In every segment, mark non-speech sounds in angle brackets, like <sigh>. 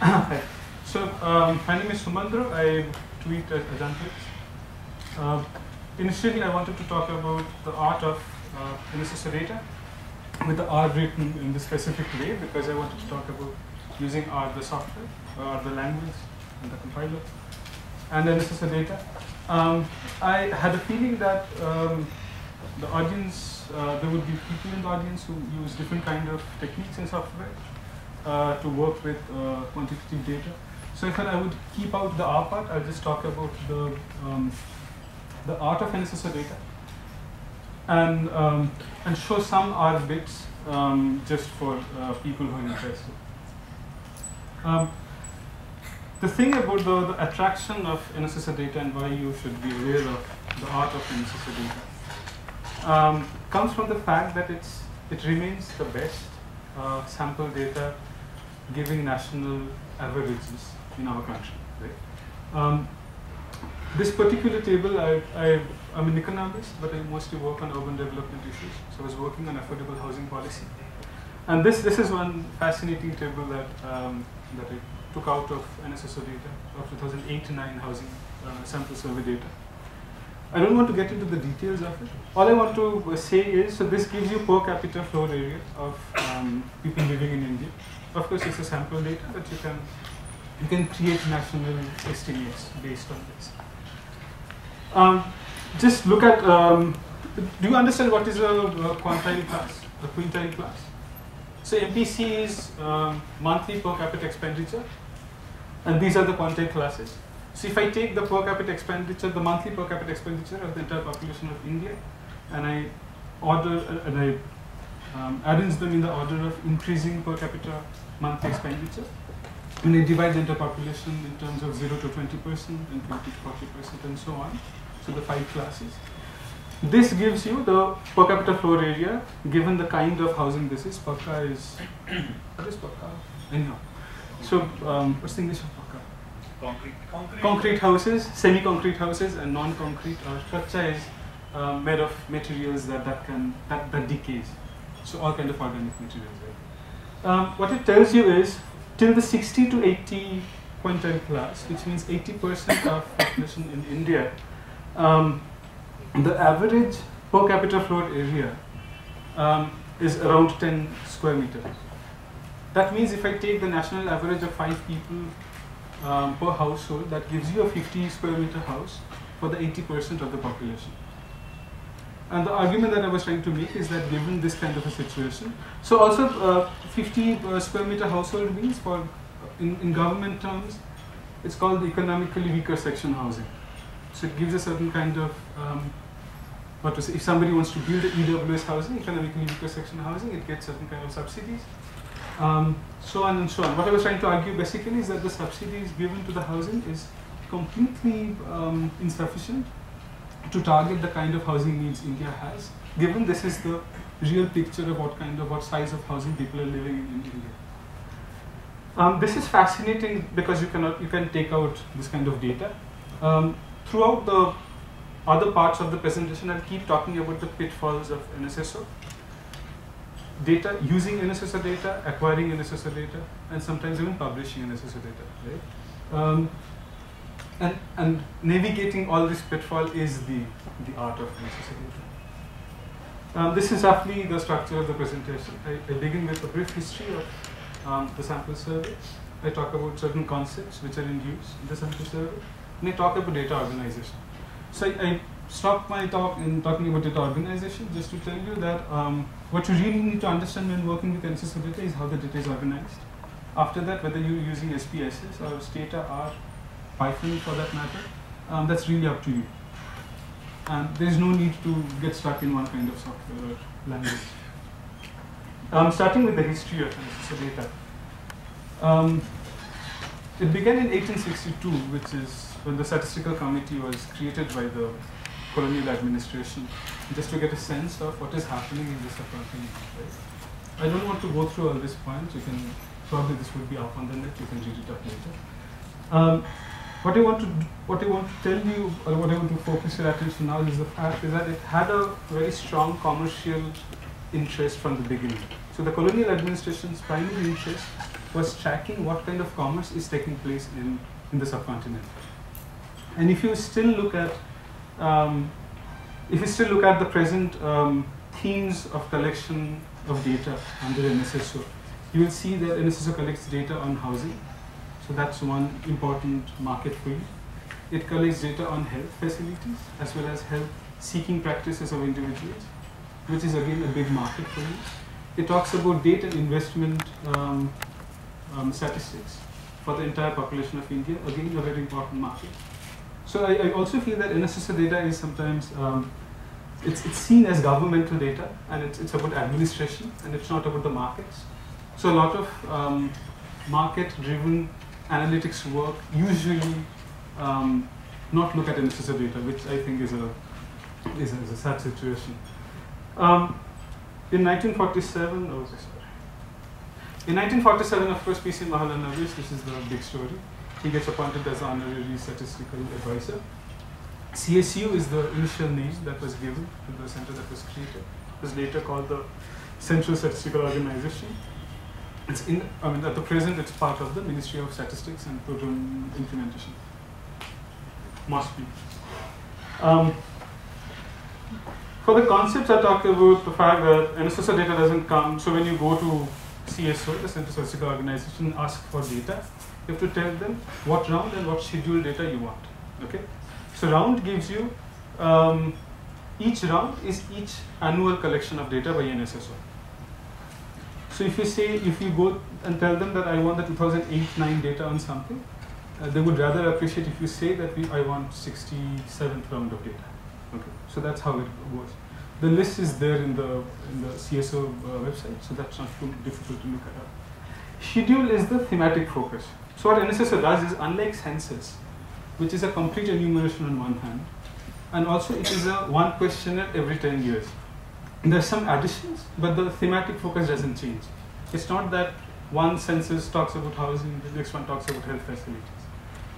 Hi. So, um, my name is Sumandro. I tweet at ajantriks. Uh, initially, I wanted to talk about the art of uh, NSS data with the R written in the specific way because I wanted to talk about using R the software, or the language, and the compiler, and the NSS data. Um, I had a feeling that um, the audience, uh, there would be people in the audience who use different kind of techniques in software to work with uh, quantitative data. So if I would keep out the R part, I'll just talk about the um, the art of NSS data and um, and show some R bits um, just for uh, people who are interested. Um, the thing about the, the attraction of NSS data and why you should be aware of the art of NSS data um, comes from the fact that it's it remains the best uh, sample data giving national averages in our country. Right? Um, this particular table, I, I, I'm an economist, but I mostly work on urban development issues. So I was working on affordable housing policy. And this, this is one fascinating table that, um, that I took out of NSSO data of 2008-9 housing uh, sample survey data. I don't want to get into the details of it. All I want to say is, so this gives you per capita floor area of um, people living in India. Of course, it's a sample data, but you can you can create national estimates based on this. Um, just look at. Um, do you understand what is a, a quantile class, a quintile class? So MPC is um, monthly per capita expenditure, and these are the quantile classes. So if I take the per capita expenditure, the monthly per capita expenditure of the entire population of India, and I order and I um, arrange them in the order of increasing per capita monthly expenditure, and I divide the entire population in terms of 0 to 20 percent and 20 to 40 percent and so on. So the five classes. This gives you the per capita floor area given the kind of housing this is. Pakka is <coughs> what is pakka? Anyhow. So um, what's the English of pakka? Concrete. Concrete. concrete houses, semi-concrete houses, and non-concrete or structure is uh, made of materials that, that can that, that decays. So all kind of organic materials. Right? Um, what it tells you is till the 60 to 80 quintile class, which means 80% of population in India, um, the average per capita floor area um, is around 10 square meter. That means if I take the national average of five people um, per household, that gives you a 50 square meter house for the 80% of the population. And the argument that I was trying to make is that given this kind of a situation, so also uh, 50 uh, square meter household means for in, in government terms, it's called economically weaker section housing. So it gives a certain kind of um, what to say. If somebody wants to build EWS housing, economically weaker section housing, it gets certain kind of subsidies um, so on and so on. What I was trying to argue basically is that the subsidies given to the housing is completely um, insufficient to target the kind of housing needs India has, given this is the real picture of what kind of, what size of housing people are living in, in India. Um, this is fascinating because you cannot, you can take out this kind of data. Um, throughout the other parts of the presentation, I'll keep talking about the pitfalls of NSSO data, using NSSO data, acquiring NSSO data, and sometimes even publishing NSSO data, right? Um, and, and navigating all this pitfall is the, the art of data. Um, this is roughly the structure of the presentation. I, I begin with a brief history of um, the sample survey. I talk about certain concepts which are in use in the sample survey, and I talk about data organization. So I, I stop my talk in talking about data organization just to tell you that um, what you really need to understand when working with NSSO data is how the data is organized. After that, whether you're using SPSS or Stata or Python for that matter, um, that's really up to you. And there's no need to get stuck in one kind of software language. Um, starting with the history of NSSO data. Um, it began in 1862, which is when the statistical committee was created by the colonial administration, just to get a sense of what is happening in this accounting. Right? I don't want to go through all these points. You can probably this would be up on the net. You can read it up later. Um, what I want to what I want to tell you, or what I want to focus your attention now is the fact is that it had a very strong commercial interest from the beginning. So the colonial administration's primary interest was tracking what kind of commerce is taking place in, in the subcontinent. And if you still look at um, if you still look at the present um, themes of collection of data under NSSO, you will see that NSSO collects data on housing. So that's one important market for you. It collects data on health facilities as well as health seeking practices of individuals, which is again a big market for you. It talks about data and investment um, um, statistics for the entire population of India, again a very important market. So I, I also feel that NSSO data is sometimes um, it's, it's seen as governmental data and it's, it's about administration and it's not about the markets. So a lot of um, market-driven analytics work usually um, not look at NSSO data, which I think is a is a, is a sad situation. Um, in 1947, oh, sorry. In 1947, of course, P.C. Mahalanobis, this is the big story. He gets appointed as honorary statistical advisor. CSU is the initial name that was given to the center that was created. It was later called the Central Statistical Organization. It's in, I mean, at the present, it's part of the Ministry of Statistics and Program Implementation. Must be. Um, for the concepts I talked about, the fact that NSSO data doesn't come, so when you go to CSO, the Central Statistical Organization, ask for data, you have to tell them what round and what schedule data you want. Okay, so round gives you um, each round is each annual collection of data by NSSO. So if you say if you go and tell them that I want the 2008-9 data on something, uh, they would rather appreciate if you say that we, I want 67th round of data. Okay, so that's how it goes. The list is there in the in the CSO uh, website, so that's not too difficult to look at. Schedule is the thematic focus. So what NSSO does is, unlike census, which is a complete enumeration on one hand, and also it is a one questionnaire every 10 years. There's some additions, but the thematic focus doesn't change. It's not that one census talks about housing, the next one talks about health facilities.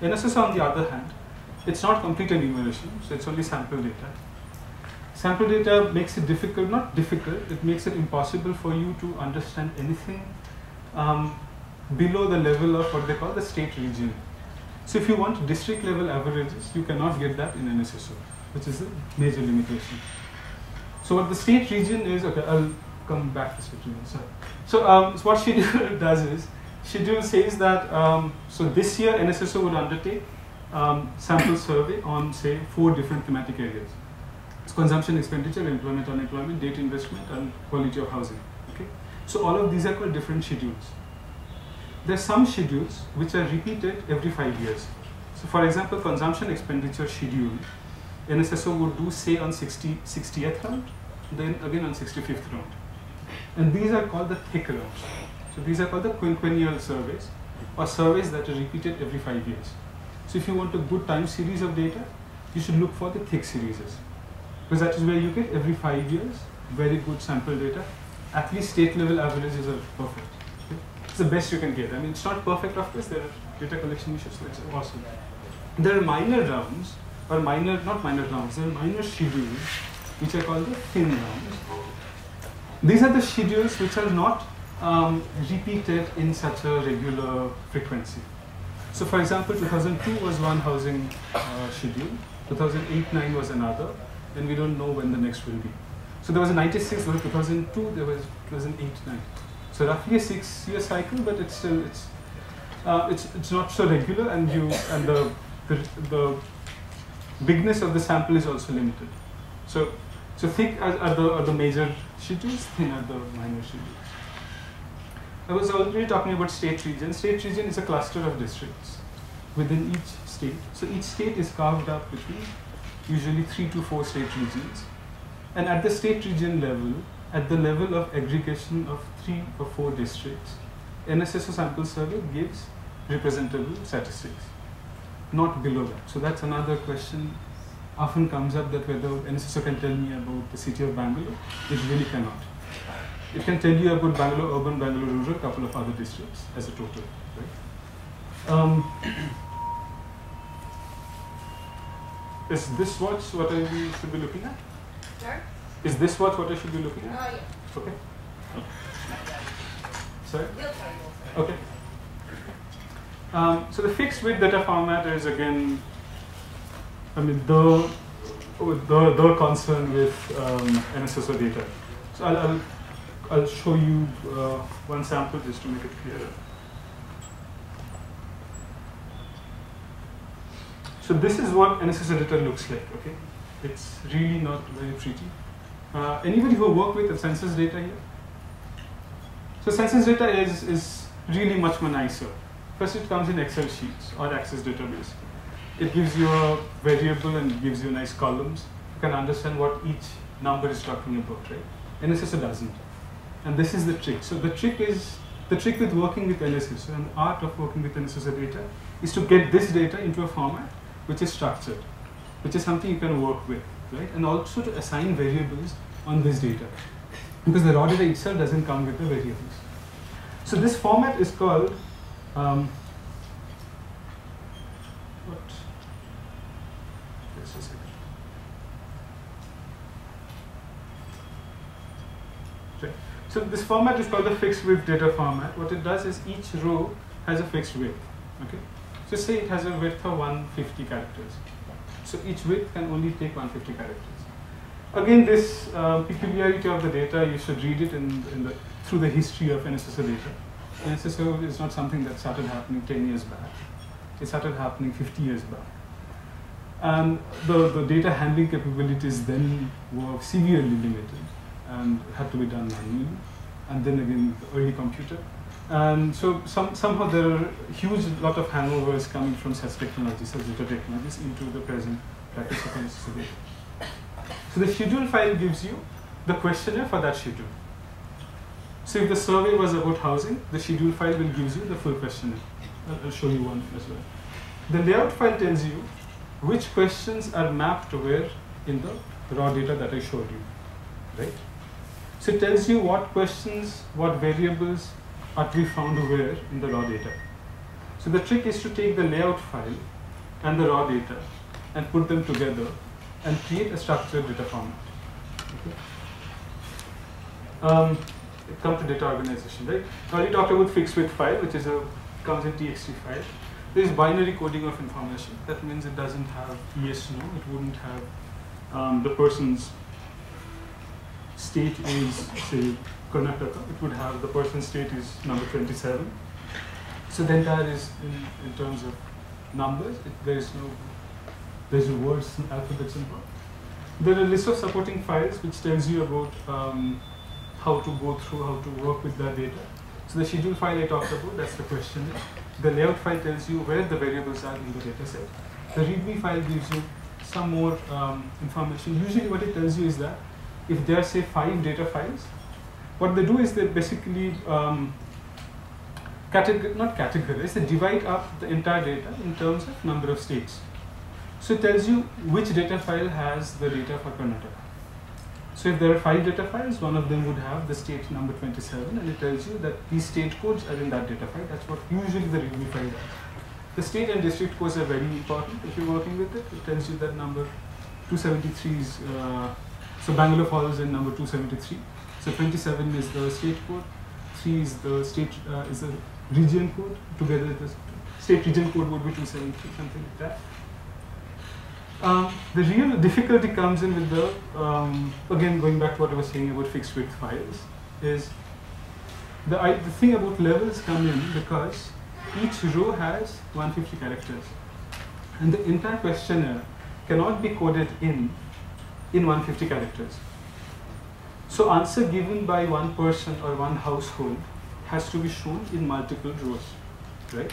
NSSO, on the other hand, it's not complete enumeration, so it's only sample data. Sample data makes it difficult, not difficult, it makes it impossible for you to understand anything um, below the level of what they call the state region. So if you want district level averages, you cannot get that in NSSO, which is a major limitation. So what the state region is, okay, I'll come back to state region, sorry. So, um, so what schedule <laughs> does is, schedule says that, um, so this year NSSO would undertake um, sample survey on say four different thematic areas. It's consumption, expenditure, employment, unemployment, data investment, and quality of housing. Okay, so all of these are called different schedules. There are some schedules which are repeated every five years. So, for example, consumption expenditure schedule, NSSO would do say on 60, 60th round, then again on 65th round, and these are called the thick rounds. So these are called the quinquennial surveys, or surveys that are repeated every five years. So if you want a good time series of data, you should look for the thick series. Because that is where you get every five years very good sample data. At least state level averages are perfect. It's the best you can get. I mean, it's not perfect, of course, there are data collection issues, it's awesome. There are minor rounds, or minor, not minor rounds, there are minor schedules, which are called the thin rounds. These are the schedules which are not um, repeated in such a regular frequency. So for example, 2002 was one housing uh, schedule, 2008-9 was another, and we don't know when the next will be. So there was a 96, there was 2002, there was 2008-9. So roughly a six-year cycle, but it's still it's uh, it's it's not so regular, and you and the, the the bigness of the sample is also limited. So so thick are, are the are the major schedules, thin are the minor schedules. I was already talking about state region. State region is a cluster of districts within each state. So each state is carved up between usually three to four state regions. And at the state region level, at the level of aggregation of three or four districts, NSSO sample survey gives representable statistics, not below that. So that's another question often comes up that whether NSSO can tell me about the city of Bangalore. It really cannot. It can tell you about Bangalore urban, Bangalore rural, a couple of other districts as a total. Right? Um, <clears throat> is this watch what I should be looking at? Sure. Is this watch what I should be looking at? Oh, yeah. Okay. Sorry? You'll tell me. Okay. Um, so the fixed width data format is again, I mean the the, the concern with um, NSSO data. So I'll, I'll, I'll show you uh, one sample just to make it clearer. So this is what NSS editor looks like, okay? It's really not very pretty. Uh, anybody who work with the census data here? So census data is, is really much more nicer. First it comes in Excel sheets or Access database. It gives you a variable and gives you nice columns. You can understand what each number is talking about, right? NSS doesn't. And this is the trick. So the trick is, the trick with working with NSS and the art of working with NSS data is to get this data into a format which is structured, which is something you can work with, right? And also to assign variables on this data. Because the raw data itself doesn't come with the variables. So this format is called um, what? Just a second. Okay. So this format is called the fixed width data format. What it does is each row has a fixed width. Okay. So say it has a width of 150 characters. So each width can only take 150 characters. Again, this uh, peculiarity of the data, you should read it in, in the, through the history of NSSO data. NSSO is not something that started happening 10 years back. It started happening 50 years back. And the, the data handling capabilities then were severely limited and had to be done manually. And then again, the early computer and so some, somehow there are huge lot of hangovers coming from such technologies, such data technologies into the present practice of data. So the schedule file gives you the questionnaire for that schedule. So if the survey was about housing, the schedule file will give you the full questionnaire. I'll show you one as well. The layout file tells you which questions are mapped where in the raw data that I showed you, right? So it tells you what questions, what variables, are to be found where in the raw data. So the trick is to take the layout file and the raw data and put them together and create a structured data format. Okay. Um, come to data organization, right? Now we talked about fixed width file, which is a comes in txt file. There is binary coding of information. That means it doesn't have yes no. It wouldn't have um, the person's state is say Karnataka, it would have the person state is number 27. So the entire is in, in terms of numbers, it, there is no, there's no words and alphabets involved. There are a list of supporting files which tells you about um, how to go through, how to work with that data. So the schedule file I talked about, that's the question. The layout file tells you where the variables are in the data set. The README file gives you some more um, information. Usually what it tells you is that if there are say five data files, what they do is they basically um, categor not categorize, they divide up the entire data in terms of number of states. So it tells you which data file has the data for Karnataka. So if there are five data files, one of them would have the state number 27 and it tells you that these state codes are in that data file. That's what usually the README file does. The state and district codes are very important if you're working with it. It tells you that number 273 is, uh, so Bangalore falls in number 273. So 27 is the state code, 3 is the state uh, is the region code. Together, the state region code would be 273, something like that. Um, the real difficulty comes in with the, um, again going back to what I was saying about fixed width files, is the, I, the thing about levels come in because each row has 150 characters. And the entire questionnaire cannot be coded in in 150 characters. So answer given by one person or one household has to be shown in multiple rows, right?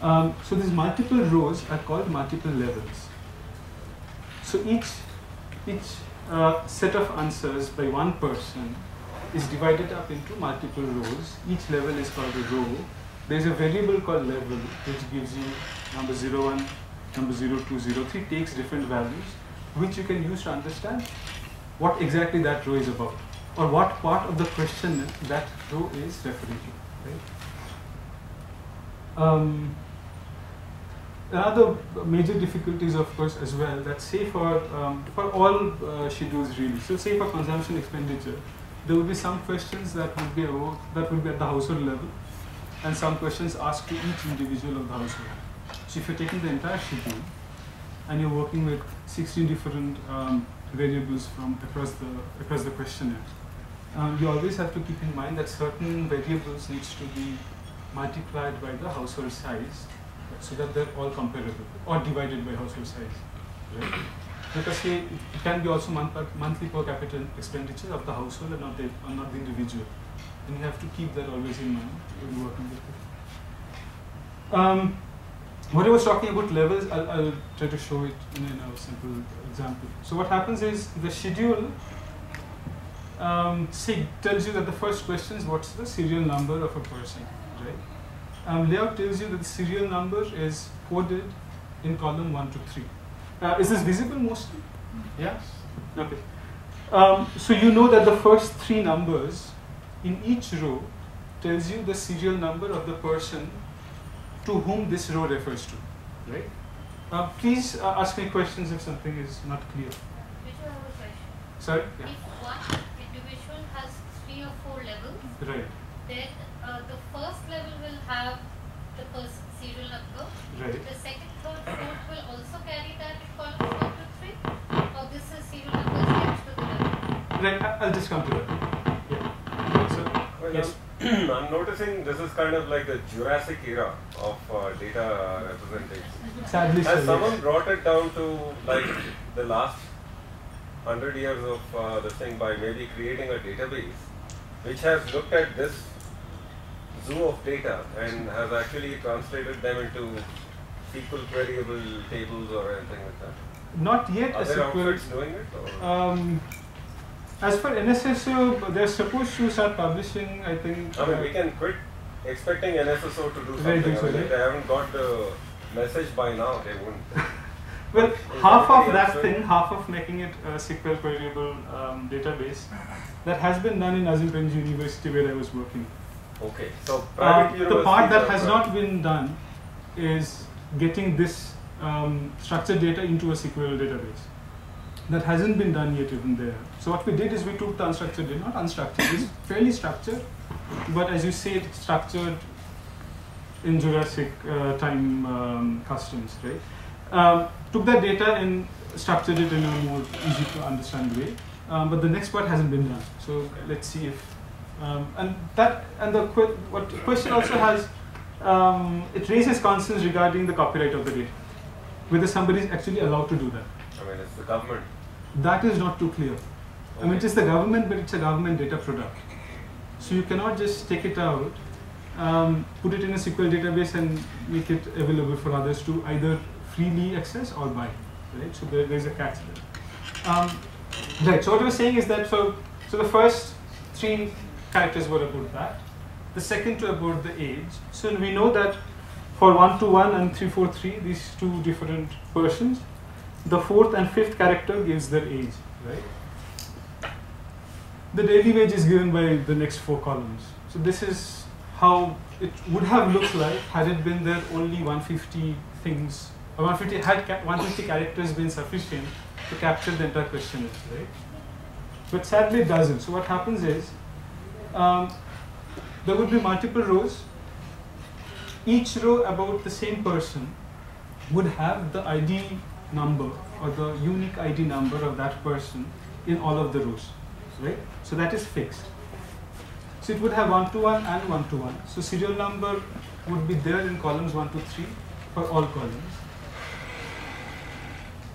Um, so these multiple rows are called multiple levels. So each, each uh, set of answers by one person is divided up into multiple rows. Each level is called a row. There is a variable called level which gives you number 01, number 02, 03, takes different values which you can use to understand what exactly that row is about or what part of the question that row is referring to. Right? Um, major difficulties, of course, as well, that say for, um, for all uh, schedules really, so say for consumption expenditure, there will be some questions that would be that would be at the household level, and some questions asked to each individual of the household. So if you're taking the entire schedule and you're working with 16 different um, variables from across the across the questionnaire, um, you always have to keep in mind that certain variables needs to be multiplied by the household size so that they're all comparable or divided by household size. Right? Because it can be also month, monthly per capita expenditure of the household and not the, not the individual. And you have to keep that always in mind when you're working with it. Um, what I was talking about levels, I'll, I'll try to show it in, in a simple example. So what happens is the schedule um, SIG tells you that the first question is what's the serial number of a person, right? Um, layout tells you that the serial number is coded in column 1 to 3. Uh, is this visible mostly? Yes? Okay. Um, so you know that the first three numbers in each row tells you the serial number of the person to whom this row refers to, right? Uh, please uh, ask me questions if something is not clear. Sorry? Yeah. If one individual has three or four levels, right. then uh, the first level will have the first serial number. Right. The second, third, fourth will also carry that in column 1 to 3, or this is serial numbers next to the level? Right, I'll just come to that. Yeah. So, well, yes. <clears throat> I'm, noticing this is kind of like the Jurassic era of uh, data representation. Sadly, Has so, someone brought it down to like the last hundred years of uh, this thing by maybe creating a database which has looked at this zoo of data and has actually translated them into SQL queryable tables or anything like that? Not yet Are there SQL. doing it? Or? Um, as for NSSO, they're supposed to start publishing, I think. I mean, we can quit expecting NSSO to do something. do so, I mean, right? if they haven't got the message by now, they won't. <laughs> Well, half of that doing thing, half of making it a SQL queryable um, database, that has been done in Azim Premji University where I was working. Okay, so Uh, the part that has not been done is getting this um, structured data into a SQL database. That hasn't been done yet even there. So what we did is we took the unstructured data, not unstructured, it's fairly structured, but as you said, structured in Jurassic uh, time um, customs, right? Um, took that data and structured it in a more easy to understand way. Um, but the next part hasn't been done. So let's see if um, and that and the what question also has um, it raises concerns regarding the copyright of the data, whether somebody is actually allowed to do that. I mean, it's the government. That is not too clear. I mean, it is the government, but it's a government data product. So you cannot just take it out, um, put it in a SQL database, and make it available for others to either freely access or buy. Right. So there, there's a catch there. Um, right. So what I was saying is that so so the first three characters were about that. The second two about the age. So we know that for one to one and three four three, these two different persons, the fourth and fifth character gives their age, right? The daily wage is given by the next four columns. So this is how it would have looked like had it been there only 150 things, or 150 had ca- 150 characters been sufficient to capture the entire questionnaire, right? But sadly it doesn't. So what happens is um, there would be multiple rows. Each row about the same person would have the ID number or the unique ID number of that person in all of the rows, right? So that is fixed. So it would have one to one and one to one. So serial number would be there in columns one to three for all columns.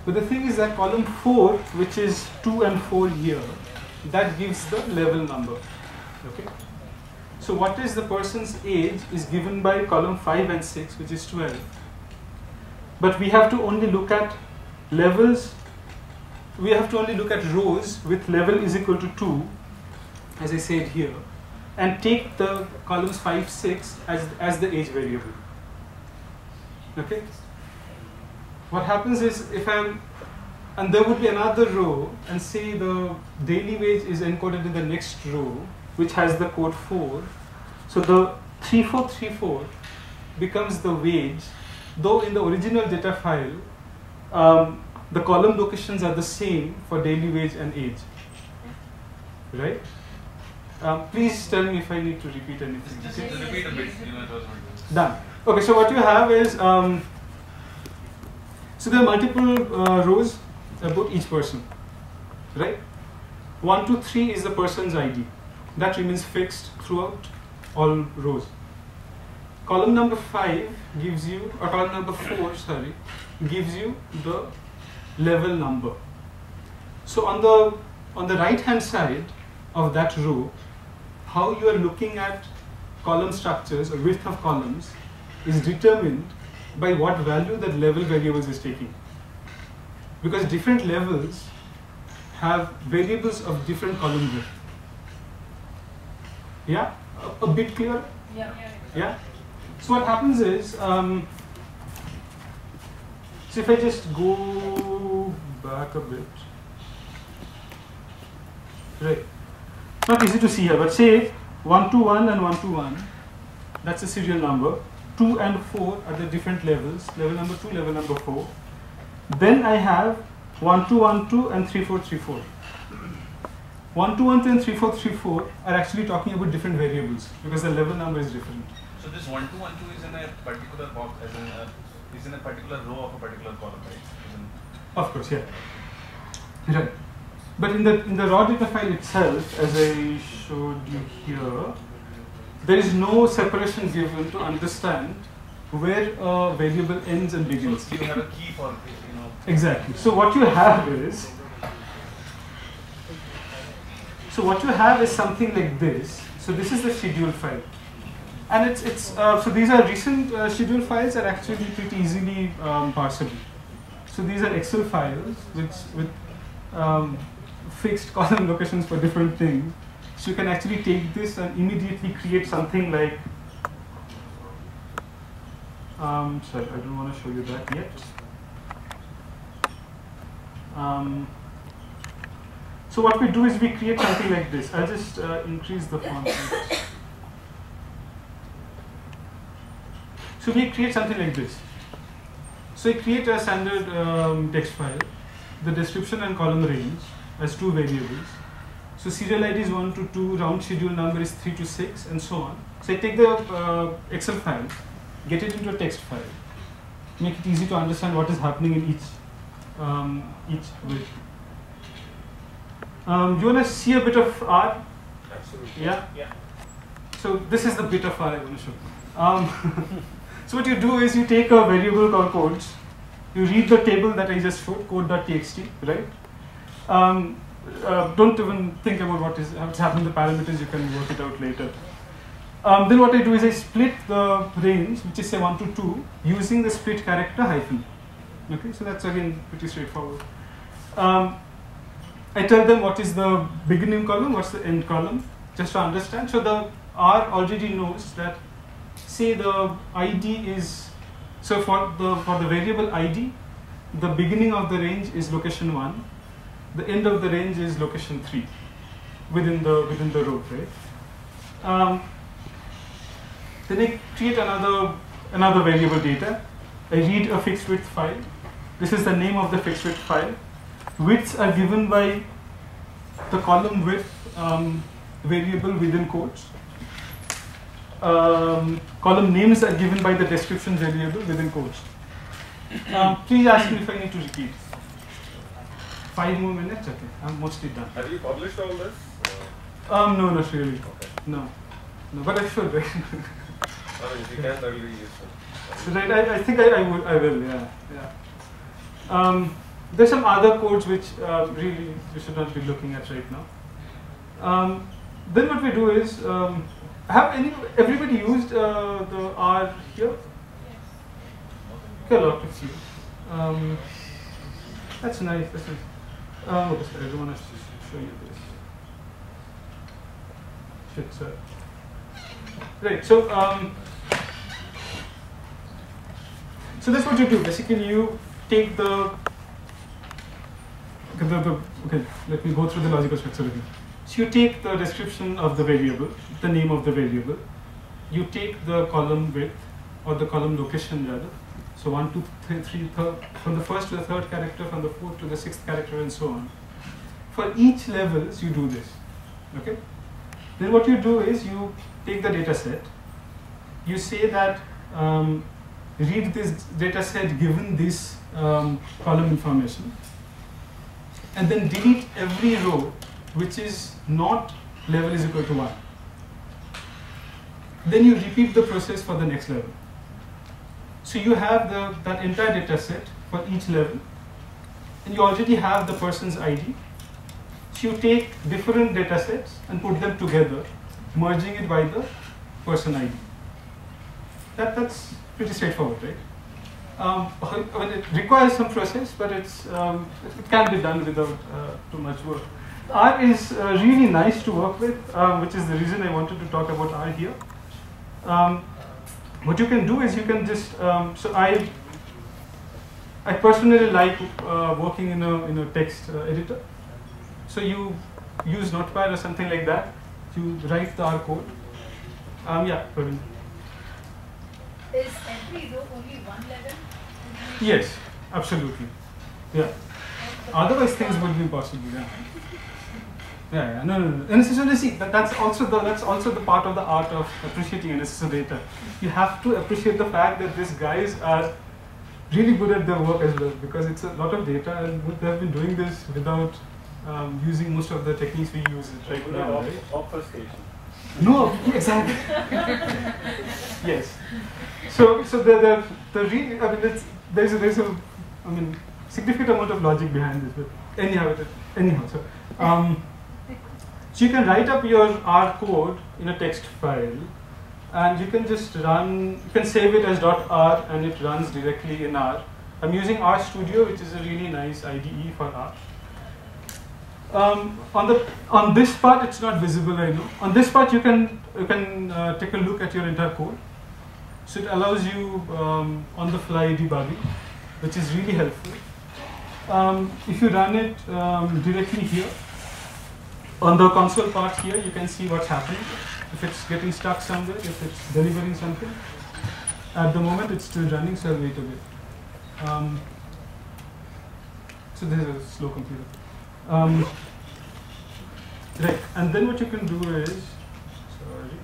But the thing is that column four, which is two and four here, that gives the level number. Okay. So what is the person's age is given by column five and six, which is twelve. But we have to only look at levels. We have to only look at rows with level is equal to two, as I said here, and take the columns five, six as as the age variable. Okay. What happens is if I'm and there would be another row and say the daily wage is encoded in the next row which has the code 4 so the 3434 becomes the wage though in the original data file um, the column locations are the same for daily wage and age right Um, please tell me if I need to repeat anything. Just okay? repeat a bit, you know, it was what Done. Okay, so what you have is, um, so there are multiple uh, rows about each person, right? 1, 2, 3 is the person's ID. That remains fixed throughout all rows. Column number 5 gives you, or column number 4, sorry, gives you the level number. So on the, on the right hand side of that row, how you are looking at column structures or width of columns is determined by what value that level variables is taking. Because different levels have variables of different column width. Yeah? A, a bit clear? Yeah. Yeah? So what happens is, um, so if I just go back a bit, right? Not easy to see here, but say 1 to 1 and 1 to 1, that's a serial number. 2 and 4 are the different levels, level number 2, level number 4. Then I have 1 2 1 2 and 3 4 3 4. 1 2 1 2 and 3 4 3 4 are actually talking about different variables because the level number is different. So this one two one two is in a particular box, as in a, is in a particular row of a particular column, right? Of course, yeah. Right. But in the in the raw data file itself, as I showed you here, there is no separation given to understand where a variable ends and begins. so you have a key for you know. Exactly. So what you have is so what you have is something like this. So this is the schedule file, and it's it's uh, so these are recent uh, schedule files are actually pretty easily um, parsable. So these are Excel files which with um, fixed <laughs> column locations for different things. So you can actually take this and immediately create something like. Um, sorry, I don't want to show you that yet. Um, so what we do is we create something like this. I'll just uh, increase the font. So we create something like this. So we create a standard um, text file, the description and column range as two variables. So serial ID is 1 to 2, round schedule number is 3 to 6, and so on. So I take the uh, Excel file, get it into a text file, make it easy to understand what is happening in each um, each bit. Um, you want to see a bit of R? Absolutely. Yeah? Yeah. So this is the bit of R I want to show. Um, <laughs> so what you do is you take a variable called codes, you read the table that I just showed, code.txt, right? Um, uh, don't even think about what is what's happening the parameters, you can work it out later. Um, then what I do is I split the range, which is say 1 to 2, using the split character hyphen. Okay, so that's again pretty straightforward. Um, I tell them what is the beginning column, what's the end column, just to understand. So the R already knows that, say the ID is, so for the for the variable ID, the beginning of the range is location one, the end of the range is location three, within the within the row, right? Um, then I create another another variable data. I read a fixed width file. This is the name of the fixed width file. Widths are given by the column width um, variable within quotes. Um, column names are given by the description variable within quotes. Um, please ask me if I need to repeat. Five more minutes? Okay, I'm mostly done. Have you published all this? Um, no, not really. okay. No. No, but I should, right? <laughs> I mean, if you can, that will be useful. Right, I, I think I, I, would, I will, yeah. yeah. Um, there's some other codes which uh, really we should not be looking at right now. Um, then what we do is, um, have any everybody used uh, the R here? Okay, a lot of you. Um, that's nice. That's nice. Um, okay, sorry, I don't want to show you this. Shit, sir. Right. So. Um, so that's what you do. Basically, you take the okay, the, the, okay, let me go through the logical structure again. So you take the description of the variable, the name of the variable. You take the column width or the column location rather. So one, two, three, three, third, from the first to the third character, from the fourth to the sixth character, and so on. For each levels, you do this. Okay. Then what you do is you take the data set, you say that um, read this data set given this um, column information, and then delete every row which is not level is equal to 1. Then you repeat the process for the next level. So you have the, that entire data set for each level, and you already have the person's ID. So you take different data sets and put them together, merging it by the person ID. That, that's pretty straightforward, right? Um, I mean, it requires some process, but it's, um, it, can be done without uh, too much work. R is uh, really nice to work with, um, which is the reason I wanted to talk about R here. Um, what you can do is you can just, um, so I, I personally like uh, working in a, in a text uh, editor. So you use Notepad or something like that, you write the R code. Um, yeah, Praveen. Is every row only one level? Yes, absolutely. Yeah. Otherwise, things would be impossible. Yeah. <laughs> Yeah, yeah. No, no, no. And necessarily, see, that, that's also the that's also the part of the art of appreciating unnecessary data. You have to appreciate the fact that these guys are really good at their work as well because it's a lot of data, and they have been doing this without um, using most of the techniques we use right now. Right? Obfuscation. No, exactly. <laughs> yes. So, so the the the re- I mean, it's, there's a, there's a, I mean, significant amount of logic behind this, but anyhow, anyhow, so. Um, so you can write up your R code in a text file, and you can just run. You can save it as .r, and it runs directly in R. I'm using RStudio, which is a really nice IDE for R. Um, on the on this part, it's not visible. I know. On this part, you can you can uh, take a look at your entire code. So it allows you um, on the fly debugging, which is really helpful. Um, if you run it um, directly here, on the console part here, you can see what's happening. If it's getting stuck somewhere, if it's delivering something. At the moment, it's still running, so I'll wait a bit. Um, so this is a slow computer. Um, right, and then what you can do is, sorry.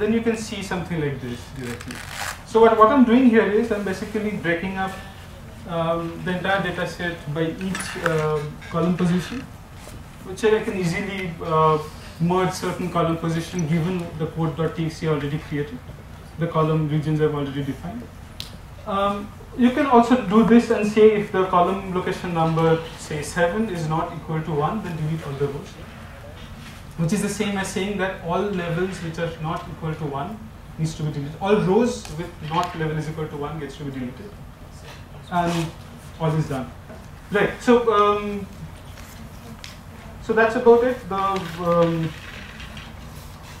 And then you can see something like this directly. So what, what I'm doing here is I'm basically breaking up um, the entire data set by each uh, column position, which I can easily uh, merge certain column position given the code.txt already created. The column regions I've already defined. Um, you can also do this and say if the column location number, say 7, is not equal to 1, then delete all the rows. Which is the same as saying that all levels which are not equal to 1 needs to be deleted. All rows with not level is equal to 1 gets to be deleted. And all is done. Right, so um, so that's about it. The, um,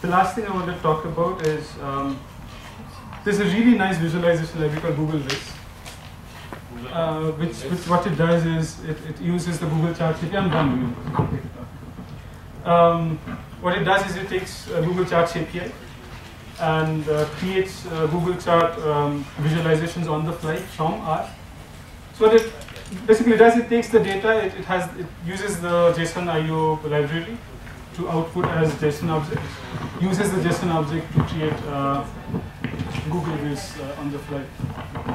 the last thing I want to talk about is um, there's a really nice visualization library called googleVis. Uh, which, which what it does is it, it uses the Google Chart. I'm done. Um, what it does is it takes uh, Google Charts API and uh, creates uh, Google Chart um, visualizations on the fly from R. So what it basically does, it takes the data, it, it has it uses the JSON IO library to output as JSON objects, uses the JSON object to create uh, Google views uh, on the fly.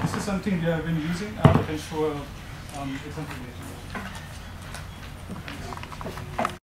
This is something we have been using. I can show um, example later.